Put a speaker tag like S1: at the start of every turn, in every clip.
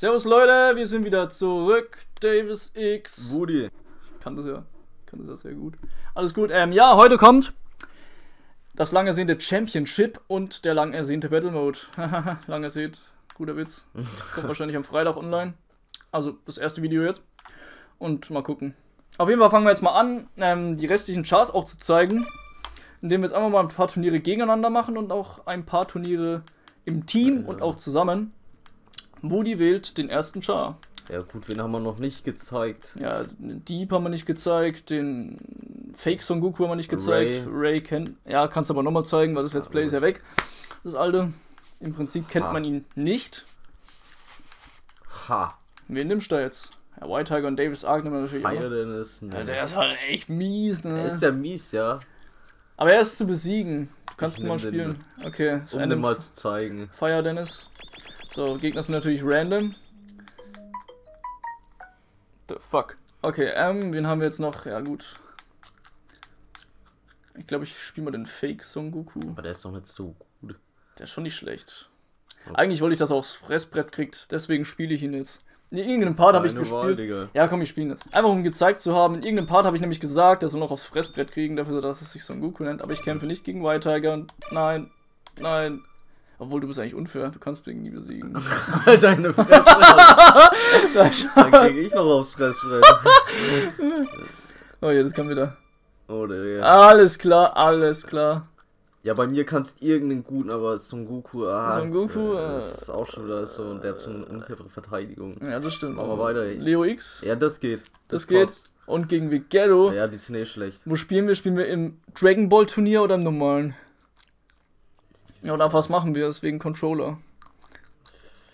S1: Servus Leute, wir sind wieder zurück. Davis X.
S2: Woody.
S1: Ich kann das ja. Ich kann das ja sehr gut. Alles gut. Ähm, ja, heute kommt das lang ersehnte Championship und der lang ersehnte Battle Mode. lang ersehnt. Guter Witz. Kommt wahrscheinlich am Freitag online. Also das erste Video jetzt. Und mal gucken. Auf jeden Fall fangen wir jetzt mal an, ähm, die restlichen Charts auch zu zeigen. Indem wir jetzt einfach mal ein paar Turniere gegeneinander machen und auch ein paar Turniere im Team und auch zusammen. Woody wählt den ersten Char.
S2: Ja gut, wen haben wir noch nicht gezeigt?
S1: Ja, den Deep haben wir nicht gezeigt, den Fake Son Goku haben wir nicht gezeigt. Ray, Ray kennt. Ja, kannst du aber nochmal zeigen, weil das Let's Play ist ja weg. Das alte. Im Prinzip kennt
S2: Ha.
S1: man ihn nicht.
S2: Ha.
S1: Wen nimmst du da jetzt? Ja, White Tiger und Davis Ark nehmen wir natürlich
S2: Fire
S1: auch.
S2: Dennis. Ne.
S1: Ja, der ist halt echt mies, ne?
S2: ist ja mies, ja.
S1: aber er ist zu besiegen. Du kannst ihn mal
S2: nehm den
S1: spielen. Okay,
S2: Um
S1: Ende
S2: den mal zu zeigen.
S1: Fire Dennis. So, Gegner sind natürlich random. The fuck. Okay, ähm, wen haben wir jetzt noch? Ja, gut. Ich glaube, ich spiele mal den Fake Son Goku.
S2: Aber der ist doch nicht so gut.
S1: Der ist schon nicht schlecht. Eigentlich wollte ich, dass er aufs Fressbrett kriegt, deswegen spiele ich ihn jetzt. In irgendeinem Part habe ich
S2: Wahl,
S1: gespielt.
S2: Digga.
S1: Ja, komm, ich spiele jetzt. Einfach um ihn gezeigt zu haben. In irgendeinem Part habe ich nämlich gesagt, er soll noch aufs Fressbrett kriegen, dafür, dass es sich Son Goku nennt. Aber ich kämpfe nicht gegen White Tiger und nein, nein. Obwohl, du bist eigentlich unfair. Du kannst mich nie besiegen.
S2: Deine Fresse. Dann kriege ich noch aufs Fressbrett.
S1: oh ja, das kann wieder.
S2: Oh, der.
S1: Alles klar, alles klar.
S2: Ja, bei mir kannst irgendeinen guten, aber Son Goku, ah,
S1: Son Goku,
S2: das,
S1: äh,
S2: das ist auch schon wieder so, der hat so eine unfaire Verteidigung.
S1: Ja, das stimmt.
S2: Machen wir weiter.
S1: Leo X,
S2: Ja, das geht.
S1: das, geht.
S2: passt.
S1: Und gegen Vegero.
S2: Ja, die sind eh schlecht.
S1: Wo spielen wir? Spielen wir im Dragon Ball Turnier oder im normalen? Ja, oder auf was machen wir? Deswegen Controller.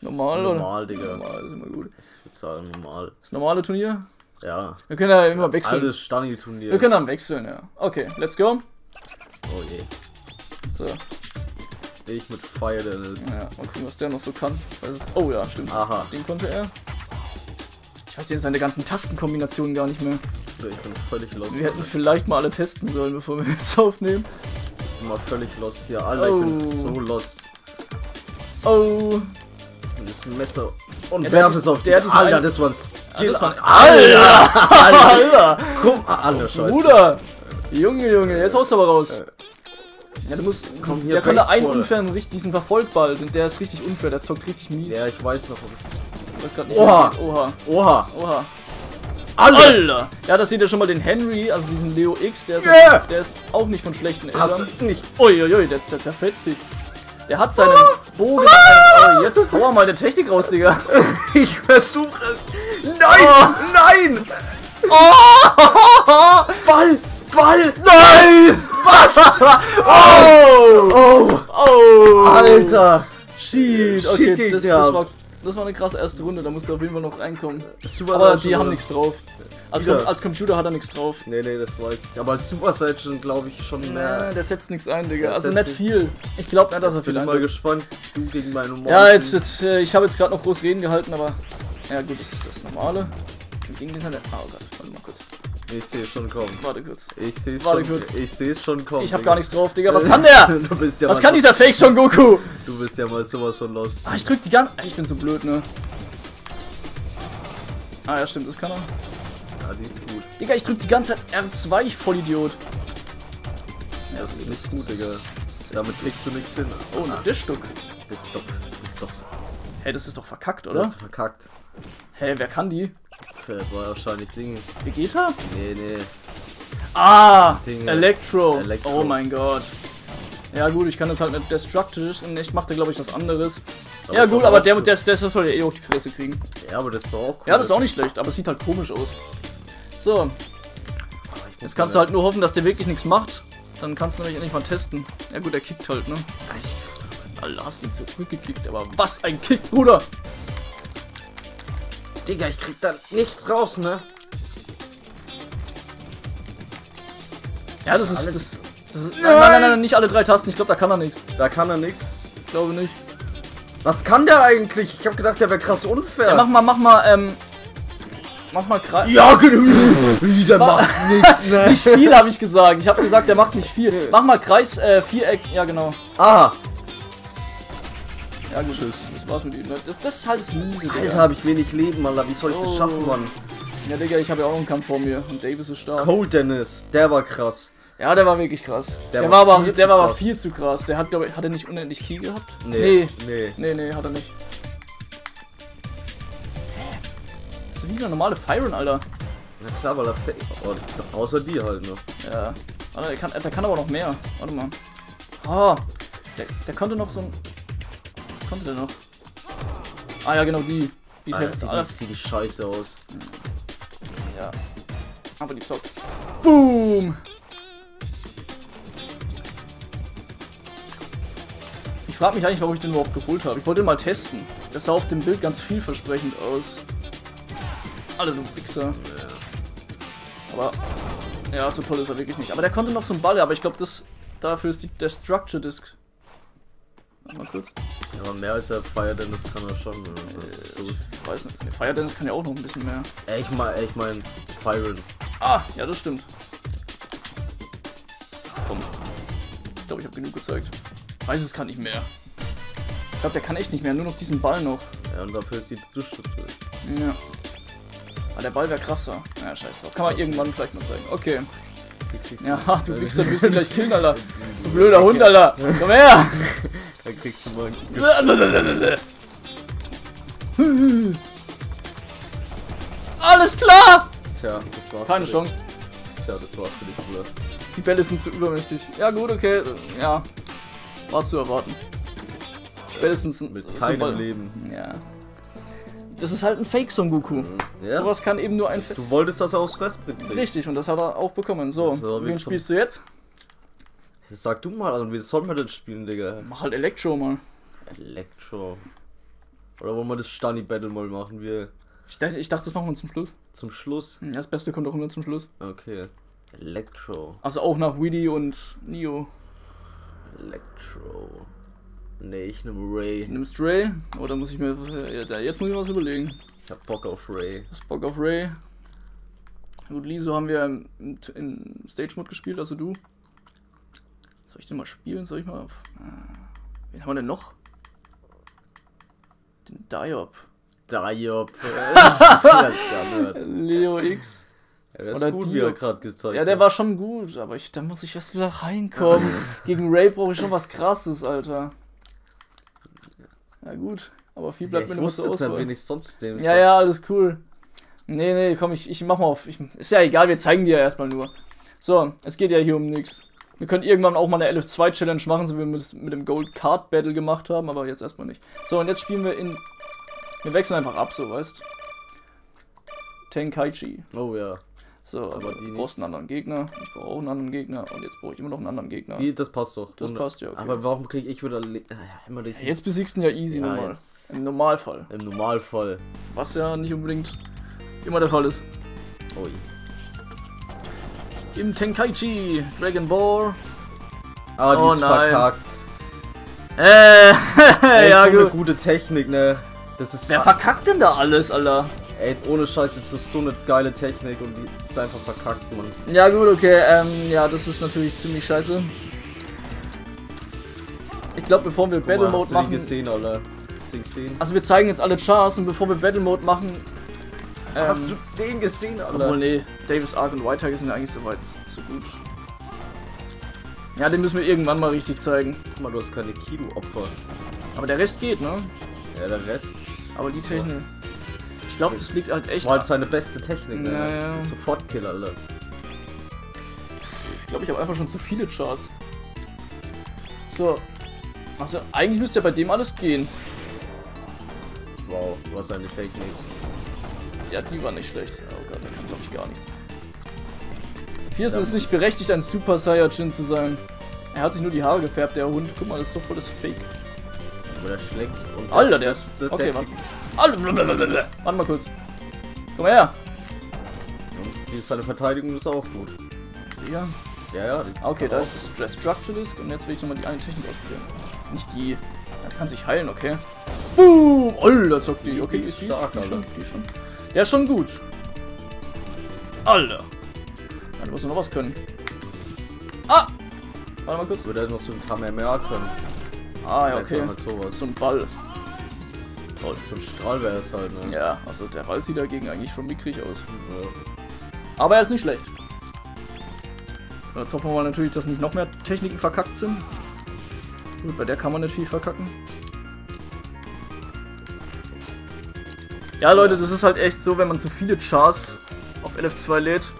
S1: Normal, oder?
S2: Normal, Digga.
S1: Normal, ist immer gut.
S2: Ich würde sagen, normal.
S1: Das normale Turnier?
S2: Ja.
S1: Wir können ja immer wechseln.
S2: Alles Stani-Turnier.
S1: Wir können dann wechseln, ja. Okay, let's go.
S2: Oh je.
S1: So,
S2: Ich mit Fire Dennis.
S1: ja, mal gucken, was der noch so kann. Es. Oh ja, stimmt.
S2: Aha.
S1: Den konnte er. Ich weiß jetzt seine ganzen Tastenkombinationen gar nicht mehr.
S2: Ich bin völlig lost.
S1: Wir hätten vielleicht mal alle testen sollen, bevor wir jetzt aufnehmen.
S2: Ich bin mal völlig lost hier. Alter, ich bin
S1: Oh.
S2: so lost.
S1: Oh.
S2: Und das Messer. Und
S1: Ja,
S2: werf es auf
S1: der
S2: Alter,
S1: einen-
S2: das war ein
S1: Ja,
S2: Skill.
S1: das war-
S2: Alter! Alter!
S1: Alter!
S2: Guck mal, Alter, scheiße.
S1: Bruder! Junge, Junge, jetzt haust du aber raus. Ja, du musst.
S2: Komm, hier,
S1: der konnte einen
S2: Baseball.
S1: unfairen, richtig, diesen Verfolgball, und der ist richtig unfair, der zockt richtig mies.
S2: Ja, ich weiß noch.
S1: Ich weiß grad nicht,
S2: Oha.
S1: Oha!
S2: Oha!
S1: Oha!
S2: Alter!
S1: Alter! Ja, das seht ihr schon mal den Henry, also diesen Leo X, der ist,
S2: Yeah.
S1: der ist auch nicht von schlechten
S2: Hast
S1: Eltern.
S2: du nicht.
S1: Uiuiui, der, der zerfetzt dich. Der hat seinen Bogen. Oh, jetzt hau mal der Technik raus, Digga.
S2: Ich versuche es. Nein!
S1: Oh.
S2: Nein!
S1: Oh!
S2: Ball! Ball!
S1: Nein!
S2: Was?
S1: Oh!
S2: Oh!
S1: Oh!
S2: Alter!
S1: Shit, okay,
S2: Shit,
S1: das,
S2: ja.
S1: das, war, das war eine krasse erste Runde, da musst du auf jeden Fall noch reinkommen.
S2: Super
S1: Aber die haben
S2: mal-
S1: nichts drauf. Als. Com als Computer hat er nichts drauf.
S2: Nee, nee, das weiß ich. Aber als Super Saiyan glaube ich schon mehr.
S1: der setzt nichts ein, Digga. Also nicht viel. Ich glaube nicht, dass er
S2: Ich bin
S1: viel
S2: mal gespannt, du gegen meine Monster.
S1: Ja, jetzt, jetzt äh, ich habe jetzt gerade noch groß reden gehalten, aber. Ja, gut, das ist das Normale. Gegen den halt. Oh Gott, warte mal kurz.
S2: Ich sehe schon kommen.
S1: Warte kurz.
S2: Ich sehe
S1: Warte
S2: schon.
S1: kurz.
S2: Ich sehe es schon kommen.
S1: Ich habe gar nichts drauf, Digga. Was kann der?
S2: Du bist ja
S1: Was kann dieser Fake Son Goku?
S2: Du bist ja mal sowas von lost.
S1: Ah, ich drück die ganze. Ich bin so blöd, ne? Ah, ja, stimmt, das kann er.
S2: Ja, die ist gut.
S1: Digga, ich drück die ganze Zeit R2, ich Vollidiot. Ja,
S2: Das ist nicht gut, Digga. Damit kriegst du nichts hin.
S1: Oh, ein Tischstück.
S2: Das ist doch. Das ist doch.
S1: Hey, das ist doch verkackt,
S2: Das
S1: oder?
S2: ist verkackt.
S1: Hä, wer kann die?
S2: Das war wahrscheinlich Dinge.
S1: Vegeta?
S2: Nee, nee.
S1: Ah!
S2: Dinge.
S1: Electro.
S2: Electro.
S1: Oh mein Gott. Ja gut, ich kann das halt mit Destructives und ich mache da glaube ich was anderes.
S2: Aber
S1: ja gut, aber der,
S2: gut.
S1: der, der soll ja eh auf die Fresse kriegen.
S2: Ja, aber das ist doch auch cool.
S1: Ja, das ist auch nicht schlecht, aber es sieht halt komisch aus. So,
S2: Ah,
S1: jetzt kannst du halt nur hoffen, dass der wirklich nichts macht. Dann kannst du nämlich endlich mal testen. Ja gut, der kickt halt, ne? Alter, hast du ihn zurückgekickt, aber was ein Kick, Bruder!
S2: Digga, ich krieg da nichts raus, ne?
S1: Ja, das ist. Das, das ist nein, nein, nein, nein, nicht alle drei Tasten. Ich glaube, da kann er nichts.
S2: Da kann er nichts.
S1: Ich glaube nicht.
S2: Was kann der eigentlich? Ich hab gedacht, der wäre krass unfair.
S1: Ja, mach mal, mach mal, ähm. Mach mal Kreis.
S2: Ja, genau. Der macht nichts, ne?
S1: Nicht viel habe ich gesagt. Ich habe gesagt, der macht nicht viel. Mach mal Kreis, äh, Viereck. Ja, genau.
S2: Aha.
S1: Ja, gut. Tschüss. das war's mit ihm. ne? Das, das ist halt das Miese, Digga.
S2: Alter, habe ich wenig Leben, Alter. Wie soll ich das
S1: Oh.
S2: schaffen, Mann?
S1: Ja, Digga, ich habe ja auch noch einen Kampf vor mir. Und Davis ist stark.
S2: Cole Dennis, der war krass.
S1: Ja, der war wirklich krass. Der,
S2: Der
S1: war,
S2: war
S1: aber,
S2: viel
S1: der
S2: zu
S1: war aber viel zu krass. Der hat, glaube ich, hat er nicht unendlich Key gehabt?
S2: Nee.
S1: Nee,
S2: Nee.
S1: nee, nee, hat er nicht. Hä? Das ist wie eine normale Fyron, Alter.
S2: Na klar, weil er fake. Oh, außer die halt, ne?
S1: Ja. Warte, der kann, der kann aber noch mehr. Warte mal. Ah, der, der konnte noch so ein. Was konnte der noch? Ah ja, genau die. Die ist
S2: Alter, sieht, die, sieht die scheiße aus.
S1: Ja. Aber die zockt. Boom! Ich frage mich eigentlich, warum ich den überhaupt geholt habe. Ich wollte den mal testen. Das sah auf dem Bild ganz vielversprechend aus. Alle du Wichser. Aber ja, so toll ist er wirklich nicht. Aber der konnte noch so einen Ball, aber ich glaube, das dafür ist die, der Structure Disc. Warte mal kurz.
S2: Ja, aber mehr als er Fire Dennis kann er schon. Ist-
S1: Ich weiß nicht. Der Fire Dance kann ja auch noch ein bisschen mehr.
S2: Ich mein, ich mein, Fyron.
S1: Ah, ja, das stimmt. Komm. Ich glaube, ich habe genug gezeigt. Weiß es kann nicht mehr. Ich glaube, der kann echt nicht mehr. Nur noch diesen Ball noch.
S2: Ja, und dafür ist die Duschstruktur.
S1: Ja. Aber der Ball wäre krasser. Ja, scheiße. drauf. Kann man irgendwann vielleicht mal zeigen. Okay. Ja, du Wichser, du willst mich gleich killen, Alter. Du blöder Hund, Alter. Komm her.
S2: Kriegst du mal
S1: Alles klar.
S2: Tja, das war's.
S1: Keine Chance.
S2: Tja, das war's für dich, Bruder.
S1: Die Bälle sind zu übermächtig. Ja, gut, okay. Ja. War zu erwarten. Spätestens
S2: Mit
S1: so
S2: keinem
S1: Ball-
S2: Leben.
S1: Ja. Das ist halt ein Fake Son Goku.
S2: Ja?
S1: Sowas kann eben nur ein Fake.
S2: Du wolltest, dass er aufs Westbrick kriegt.
S1: Richtig, und das hat er auch bekommen. So,
S2: So,
S1: wen spielst du jetzt?
S2: Sag du mal, also, wie sollen wir denn spielen, Digga?
S1: Mach halt Elektro mal.
S2: Elektro. Oder wollen wir das Stani Battle mal machen? Wir
S1: Ich dachte, ich dachte, das machen wir zum Schluss.
S2: zum Schluss.
S1: Ja, Das Beste kommt auch immer zum Schluss.
S2: Okay. Elektro.
S1: Also auch nach Weedy und Neo.
S2: Elektro. Nee, ich nehme Ray.
S1: Nimmst Ray? Oder muss ich mir. Jetzt muss ich was überlegen.
S2: Ich hab Bock auf Ray.
S1: Hast Bock auf Ray? Gut, Liso haben wir im, im, im Stage-Mode gespielt, also du. Soll ich den mal spielen? Soll ich mal auf. Ah, Wen haben wir denn noch? Den Diop.
S2: Diop. ja,
S1: Leo X.
S2: der ist
S1: Oder
S2: gut, wie
S1: Diop.
S2: er gerade gezeigt
S1: Ja, der
S2: hat.
S1: war schon gut, aber ich, da muss ich erst wieder reinkommen. Gegen Ray brauche ich schon was krasses, Alter. Ja gut, aber viel
S2: Ja,
S1: bleibt
S2: ich
S1: mir nur
S2: jetzt nicht,
S1: Auswahl.
S2: wen ich sonst nehme.
S1: Ja, ja, alles cool. Nee, nee, komm, ich, ich mach mal auf. Ich, ist ja egal, wir zeigen dir ja erstmal nur. So, es geht ja hier um nichts. Wir können irgendwann auch mal eine LF2 Challenge machen, so wie wir es mit dem Gold Card Battle gemacht haben, aber jetzt erstmal nicht. So, und jetzt spielen wir in. Wir wechseln einfach ab, so weißt. Tenkaichi.
S2: Oh ja.
S1: So,
S2: Aber die
S1: du
S2: nicht.
S1: brauchst einen anderen Gegner. Ich brauche auch einen anderen Gegner. Und jetzt brauche ich immer noch einen anderen Gegner.
S2: Die, das passt doch.
S1: Das
S2: Und-
S1: passt ja, okay.
S2: Aber warum kriege ich wieder ah, ja, immer diesen
S1: Jetzt besiegst du ihn ja easy
S2: Ja,
S1: normal.
S2: jetzt.
S1: Im Normalfall.
S2: im Normalfall?
S1: Was ja nicht unbedingt immer der Fall ist.
S2: Ui.
S1: Im Tenkaichi, Dragon Ball.
S2: Ah, die
S1: Oh
S2: ist
S1: nein.
S2: verkackt.
S1: Äh,
S2: Ey,
S1: ja
S2: so eine
S1: gut.
S2: gute Technik, ne? Das ist
S1: Wer verkackt denn da alles, Alter?
S2: Ey, ohne Scheiß, das ist so eine geile Technik und die ist einfach verkackt, Mann.
S1: Ja gut, okay, ähm, ja, das ist natürlich ziemlich scheiße. Ich glaube, bevor wir
S2: Guck
S1: Battle
S2: mal,
S1: Mode machen,
S2: gesehen, Alter? Gesehen?
S1: also wir zeigen jetzt alle Chars und bevor wir Battle Mode machen, ähm,
S2: hast du den gesehen, Alter?
S1: obwohl nee, Davis Ark und Whitehair sind ja eigentlich soweit so gut. Ja, den müssen wir irgendwann mal richtig zeigen.
S2: Guck mal, du hast keine Kilo-Opfer.
S1: Aber der Rest geht, ne?
S2: Ja, der Rest.
S1: Aber die Technik. Ich glaube, das liegt halt
S2: Das
S1: echt.
S2: war halt seine beste Technik, ne?
S1: Ja, ja.
S2: Sofortkill, Alter.
S1: Ich glaube, ich habe einfach schon zu viele Chars. So. Also, eigentlich müsste ja bei dem alles gehen.
S2: Wow, was eine Technik.
S1: Ja, die war nicht schlecht. Oh Gott, da kann glaube ich gar nichts. Viersen ist nicht berechtigt, ein Super Saiyajin zu sein. Er hat sich nur die Haare gefärbt, der Hund. Guck mal, das ist doch voll das Fake.
S2: Aber der schlägt. Und
S1: Alter, der ist.
S2: das,
S1: Okay,
S2: der
S1: warte. Alter, blablabla. Warte mal kurz. Komm mal her.
S2: Und die, seine Verteidigung ist auch gut.
S1: Ja.
S2: Ja, ja.
S1: Okay, da ist das Stress Structuralist und jetzt will ich nochmal die eine Technik ausprobieren. Nicht die. Er kann sich heilen, okay. Boom! Alter, zockt die. Okay,
S2: Die ist stark,
S1: die ist schon, die ist schon. Der ist schon gut. Alter. Ja, du musst noch was können. Ah! Warte mal kurz.
S2: Würde er noch so ein Kamehameha können.
S1: Ah, ja, okay. So ein Ball.
S2: Strahl, so ein Strahl wäre es halt, ne?
S1: Ja, also der Ball sieht dagegen eigentlich schon mickrig aus.
S2: Ja.
S1: Aber er ist nicht schlecht. Jetzt hoffen wir mal natürlich, dass nicht noch mehr Techniken verkackt sind. Gut, bei der kann man nicht viel verkacken. Ja, Leute, das ist halt echt so, wenn man zu viele Chars auf LF2 lädt,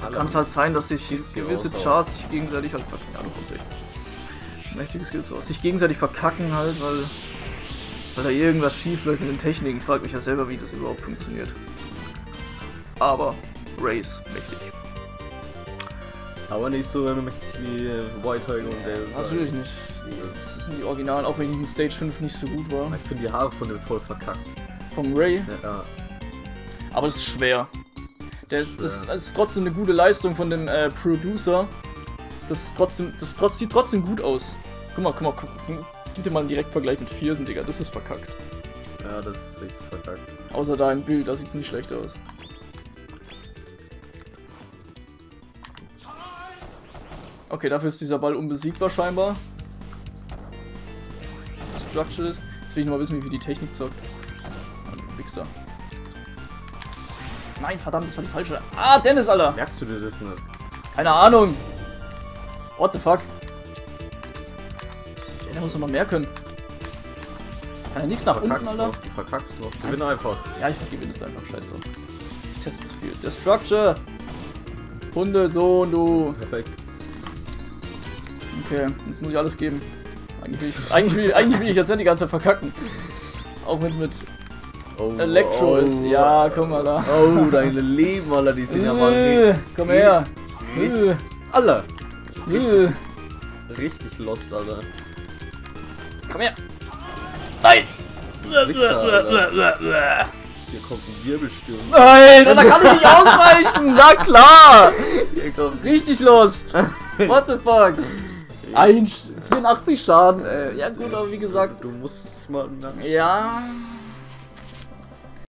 S1: kann es halt sein, dass sich gewisse. Chars sich gegenseitig halt verkacken. Ja, du kommst echt. Mächtige Skills raus. Sich gegenseitig verkacken halt, weil, weil da irgendwas schief läuft mit den Techniken. Ich frage mich ja selber, wie das überhaupt funktioniert. Aber Race, mächtig.
S2: Aber nicht so mächtig wie äh, White Tiger und der ist
S1: Natürlich nicht. Das sind die Originalen, auch wenn die in Stage 5 nicht so gut war.
S2: Ich finde die Haare von dem voll verkackt.
S1: Vom Ray.
S2: Ja,
S1: Aber es ist schwer. Das,
S2: Schwer.
S1: das ist trotzdem eine gute Leistung von dem äh, Producer. Das, trotzdem, das trotz, sieht trotzdem gut aus. Guck mal, guck mal, guck, gib dir mal einen Direktvergleich mit Viersen, Digga. Das ist verkackt.
S2: ja, das ist richtig verkackt.
S1: Außer da im Bild, da sieht's nicht schlecht aus. Okay, dafür ist dieser Ball unbesiegbar scheinbar. Structure ist. Jetzt will ich nur mal wissen, wie viel die Technik zockt. Wichser. Nein, verdammt, das war die falsche. Ah, Dennis, Alter!
S2: Merkst du dir das nicht?
S1: Keine Ahnung. What the fuck? Der muss noch mehr können. Kann er nichts nach unten,
S2: Verkackst
S1: Alter?
S2: noch, du verkackst noch. Gewinn einfach.
S1: Ja, ich vergebe jetzt einfach. Scheiß drauf. Ich teste zu viel. Destructure! Hundesohn, du.
S2: Perfekt.
S1: Okay, jetzt muss ich alles geben. Eigentlich will ich, eigentlich will, eigentlich will ich jetzt nicht die ganze Zeit verkacken. Auch wenn es mit
S2: Oh,
S1: Elektro ist. Ja, guck mal da.
S2: Oh, deine Leben, Alter, die sind ja mal
S1: Äh,
S2: richtig.
S1: komm her.
S2: richtig-
S1: Äh,
S2: Alle.
S1: äh,
S2: Richtig lost, Alter.
S1: Komm her. Nein!
S2: Wichser, Alter. Hier kommt ein Wirbelsturm.
S1: Nein, da kann ich nicht ausweichen. Na klar.
S2: Hier kommt
S1: Richtig los. What the fuck? Ein, 84 Schaden. Äh, ja gut, aber wie gesagt.
S2: Du musst es mal.
S1: Ja,